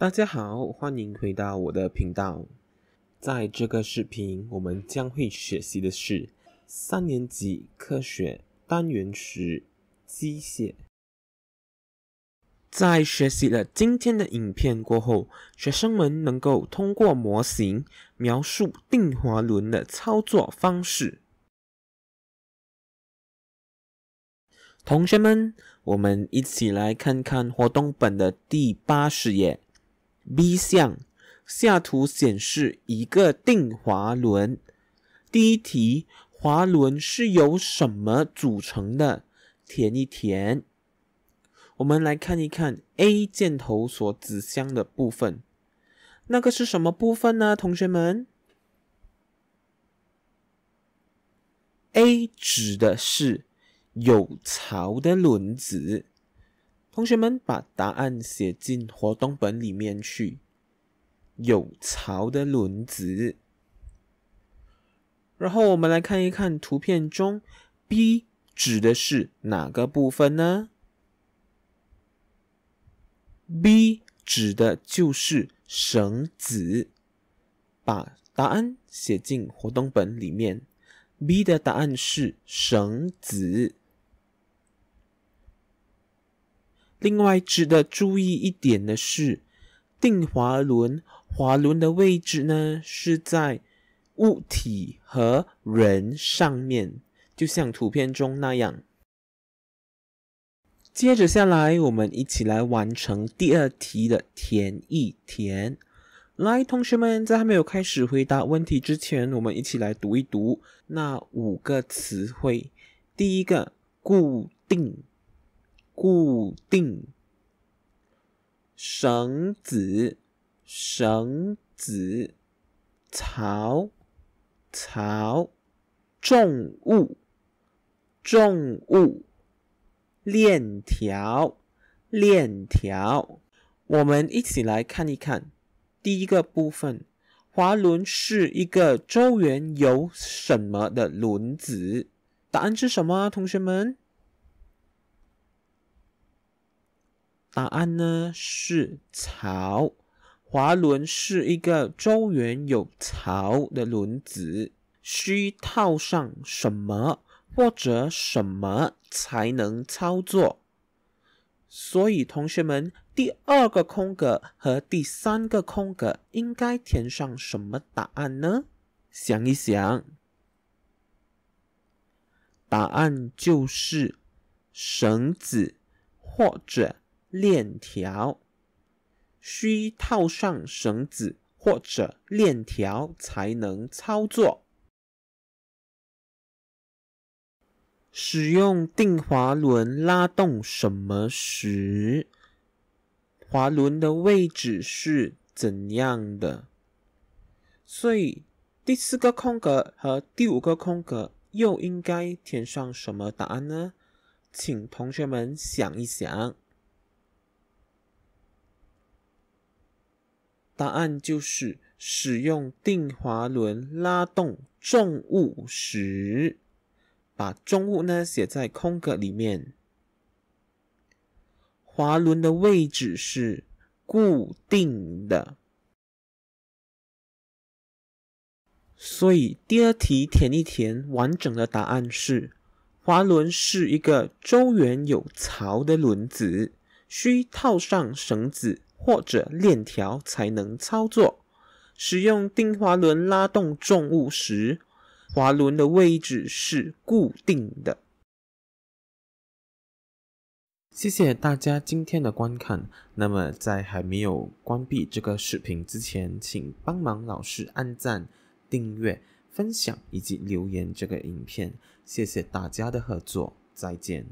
大家好，欢迎回到我的频道。在这个视频，我们将会学习的是三年级科学单元十机械。在学习了今天的影片过后，学生们能够通过模型描述定滑轮的操作方式。同学们，我们一起来看看活动本的第八十页。B 项下图显示一个定滑轮。第一题，滑轮是由什么组成的？填一填。我们来看一看 A 箭头所指向的部分，那个是什么部分呢？同学们，A 指的是有槽的轮子。同学们把答案写进活动本里面去。有槽的轮子。然后我们来看一看图片中，B 指的是哪个部分呢？B 指的就是绳子。把答案写进活动本里面。B 的答案是绳子。另外，值得注意一点的是，定滑轮滑轮的位置呢是在物体和人上面，就像图片中那样。接着下来，我们一起来完成第二题的填一填。来，同学们，在还没有开始回答问题之前，我们一起来读一读那五个词汇。第一个，固定。固定绳子，绳子，槽，槽，重物，重物，链条，链条。我们一起来看一看第一个部分，滑轮是一个周圆有什么的轮子？答案是什么，同学们？答案呢是槽，滑轮是一个周圆有槽的轮子，需套上什么或者什么才能操作？所以同学们，第二个空格和第三个空格应该填上什么答案呢？想一想，答案就是绳子或者。链条需套上绳子或者链条才能操作。使用定滑轮拉动什么时？滑轮的位置是怎样的？所以第四个空格和第五个空格又应该填上什么答案呢？请同学们想一想。答案就是使用定滑轮拉动重物时，把重物呢写在空格里面。滑轮的位置是固定的，所以第二题填一填完整的答案是：滑轮是一个周圆有槽的轮子，需套上绳子。或者链条才能操作。使用定滑轮拉动重物时，滑轮的位置是固定的。谢谢大家今天的观看。那么，在还没有关闭这个视频之前，请帮忙老师按赞、订阅、分享以及留言这个影片。谢谢大家的合作，再见。